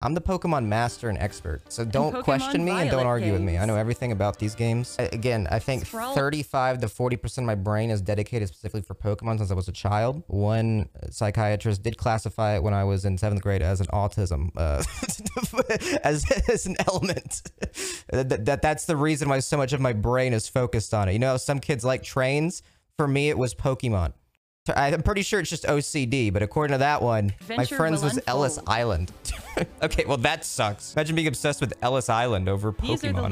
I'm the Pokemon master and expert, so don't question me and don't Violet argue with me. I know everything about these games. A- Again, I think Sprout. 35 to 40% of my brain is dedicated specifically for Pokemon since I was a child. One psychiatrist did classify it when I was in seventh grade as an autism, uh, as, as an element. that, that That's the reason why so much of my brain is focused on it. You know, some kids like trains. For me, it was Pokemon. I'm pretty sure it's just OCD, but according to that one, my friend's was Ellis. Island. okay, well that sucks. Imagine being obsessed with Ellis Island over These are the Pokemon.